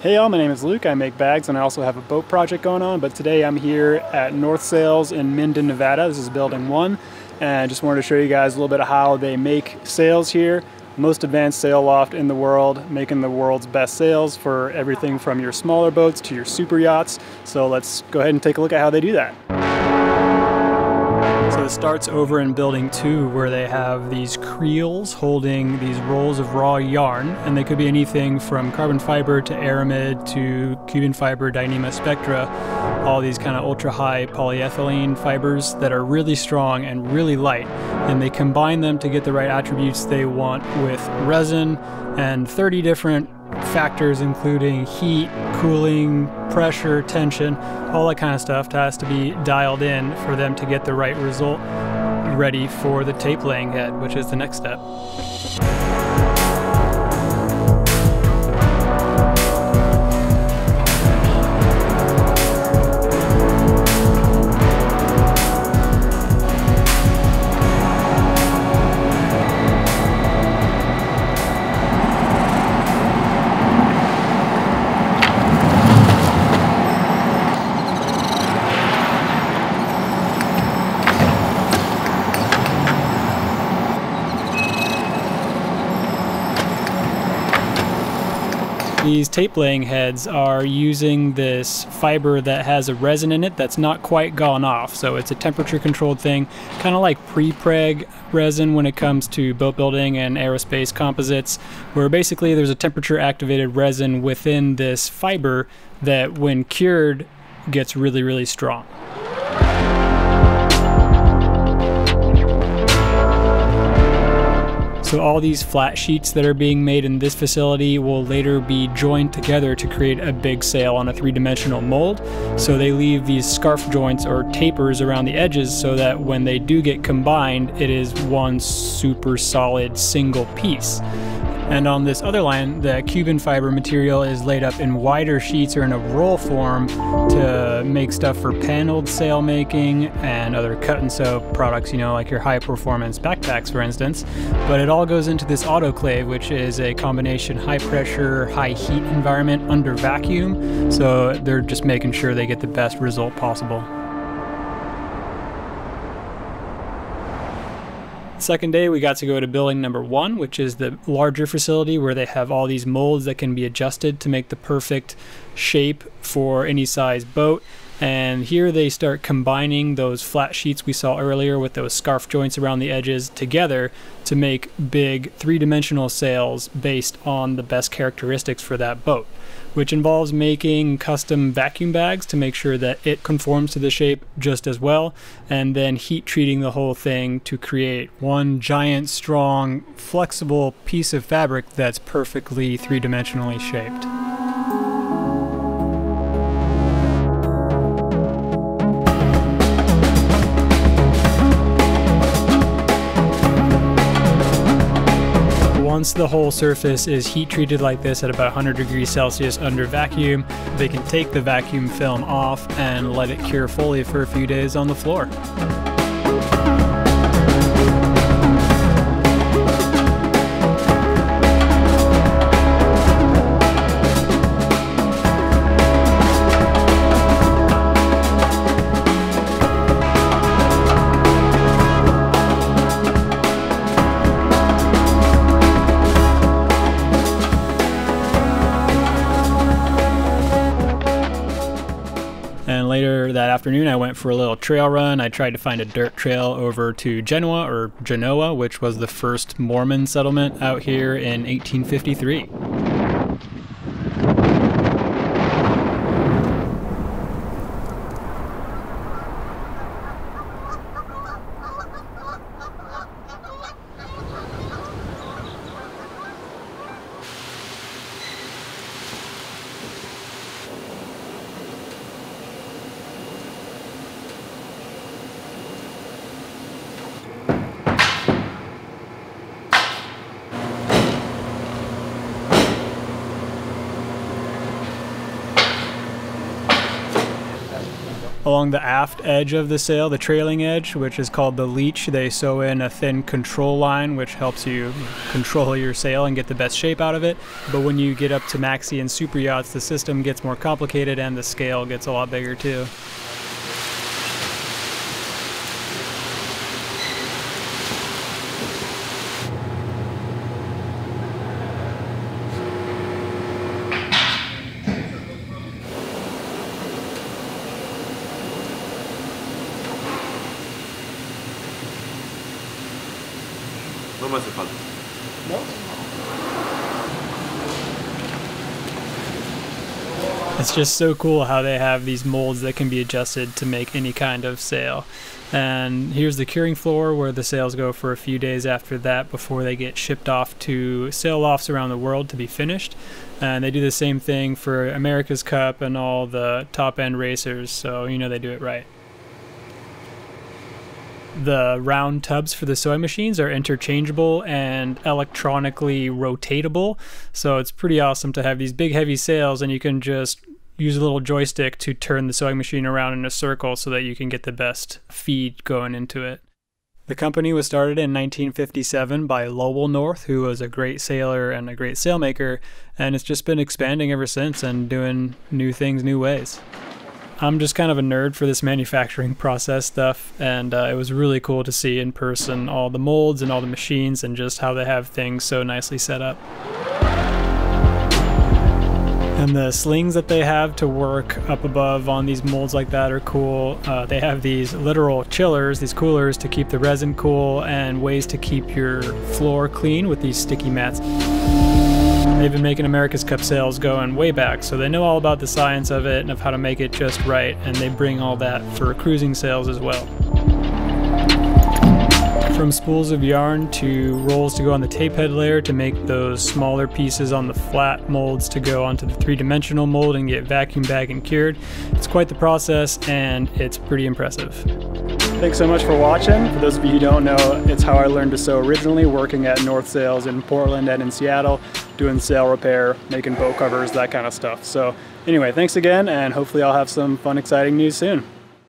Hey y'all, my name is Luke. I make bags and I also have a boat project going on, but today I'm here at North Sails in Minden, Nevada. This is building one, and I just wanted to show you guys a little bit of how they make sails here. Most advanced sail loft in the world, making the world's best sails for everything from your smaller boats to your super yachts. So let's go ahead and take a look at how they do that. It starts over in building two where they have these creels holding these rolls of raw yarn and they could be anything from carbon fiber to aramid to Cuben fiber Dyneema spectra all these kind of ultra high polyethylene fibers that are really strong and really light and they combine them to get the right attributes they want with resin and 30 different factors including heat, cooling, pressure, tension, all that kind of stuff has to be dialed in for them to get the right result ready for the tape laying head, which is the next step. These tape laying heads are using this fiber that has a resin in it that's not quite gone off. So it's a temperature controlled thing, kind of like pre-preg resin when it comes to boat building and aerospace composites, where basically there's a temperature activated resin within this fiber that when cured gets really, really strong. So all these flat sheets that are being made in this facility will later be joined together to create a big sail on a three-dimensional mold. So they leave these scarf joints or tapers around the edges so that when they do get combined, it is one super solid single piece. And on this other line, the Cuben fiber material is laid up in wider sheets or in a roll form to make stuff for paneled sail making and other cut and sew products, you know, like your high performance backpacks, for instance. But it all goes into this autoclave, which is a combination high pressure, high heat environment under vacuum. So they're just making sure they get the best result possible. Second day, we got to go to building number one, which is the larger facility where they have all these molds that can be adjusted to make the perfect shape for any size boat. And here they start combining those flat sheets we saw earlier with those scarf joints around the edges together to make big three dimensional sails based on the best characteristics for that boat which involves making custom vacuum bags to make sure that it conforms to the shape just as well, and then heat treating the whole thing to create one giant, strong, flexible piece of fabric that's perfectly three dimensionally shaped. Once the whole surface is heat treated like this at about 100 degrees Celsius under vacuum, they can take the vacuum film off and let it cure fully for a few days on the floor. Afternoon, I went for a little trail run. I tried to find a dirt trail over to Genoa or Genoa, which was the first Mormon settlement out here in 1853. Along the aft edge of the sail, the trailing edge, which is called the leech, they sew in a thin control line, which helps you control your sail and get the best shape out of it. But when you get up to maxi and super yachts, the system gets more complicated and the scale gets a lot bigger too. No me hace falta. It's just so cool how they have these molds that can be adjusted to make any kind of sail. And here's the curing floor where the sails go for a few days after that before they get shipped off to sail lofts around the world to be finished. And they do the same thing for America's Cup and all the top end racers, so you know they do it right. The round tubs for the sewing machines are interchangeable and electronically rotatable. So it's pretty awesome to have these big heavy sails and you can just use a little joystick to turn the sewing machine around in a circle so that you can get the best feed going into it. The company was started in 1957 by Lowell North, who was a great sailor and a great sailmaker, and it's just been expanding ever since and doing new things new ways. I'm just kind of a nerd for this manufacturing process stuff, and uh, it was really cool to see in person all the molds and all the machines and just how they have things so nicely set up. And the slings that they have to work up above on these molds like that are cool. Uh, they have these literal chillers, these coolers to keep the resin cool, and ways to keep your floor clean with these sticky mats. They've been making America's Cup sails going way back, so they know all about the science of it and of how to make it just right, and they bring all that for cruising sails as well. From spools of yarn to rolls to go on the tape head layer to make those smaller pieces on the flat molds to go onto the three-dimensional mold and get vacuum bagged and cured. It's quite the process and it's pretty impressive. Thanks so much for watching. For those of you who don't know, it's how I learned to sew originally, working at North Sails in Portland and in Seattle, doing sail repair, making boat covers, that kind of stuff. So anyway, thanks again, and hopefully I'll have some fun, exciting news soon.